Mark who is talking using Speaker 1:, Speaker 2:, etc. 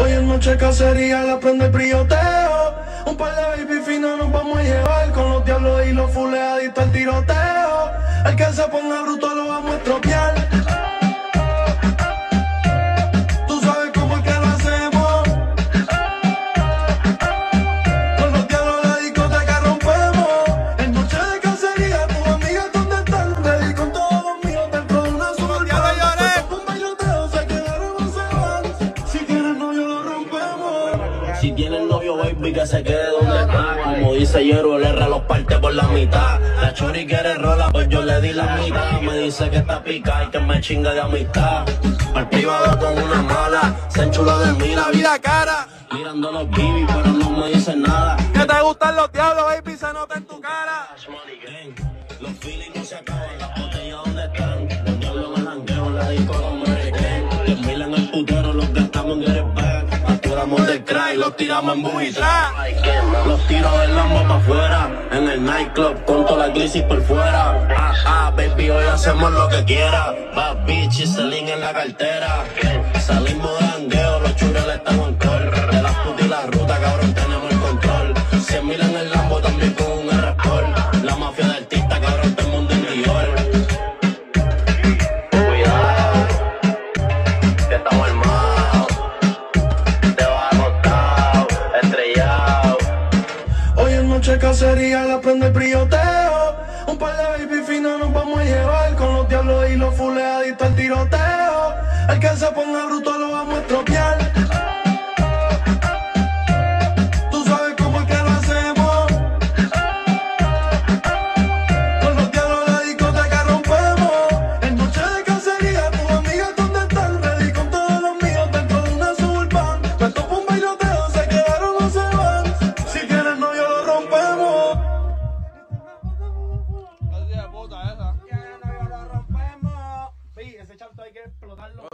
Speaker 1: Hoy en noche cacería la prende el brilloteo. Un par de baby finas nos vamos a llevar con los diablos y los fuleaditos al tiroteo. El que se ponga bruto lo vamos a estropear. Si tienes novio,
Speaker 2: baby, que se quede donde está. Como dice Hierro, el R los parte por la mitad. La chori quiere rola, pues yo le di la mitad. Me dice que está pica y que me chinga de amistad. Al privado con una mala, se enchuló de mí la vida cara. Mirando los bibis, pero no me dice nada.
Speaker 3: Que te gustan los diablos, baby, se nota en tu cara.
Speaker 2: Los feelings no se acaban, las botellas donde están. Los diablos me jangueo en la disco con Mary Kane. Los mil en el putero, los gastamos en los tiramos en trap. Los tiro del lambo pa' afuera. En el nightclub con toda la crisis por fuera. Ah, ah, baby, hoy hacemos lo que quiera. Bad bitch y Celine en la cartera. Salimos de
Speaker 1: Cacería la prende el brilloteo. Un par de baby finas nos vamos a llevar con los diablos y los fuleaditos al tiroteo. El que se ponga bruto lo vamos a estropear.
Speaker 4: Explotarlo.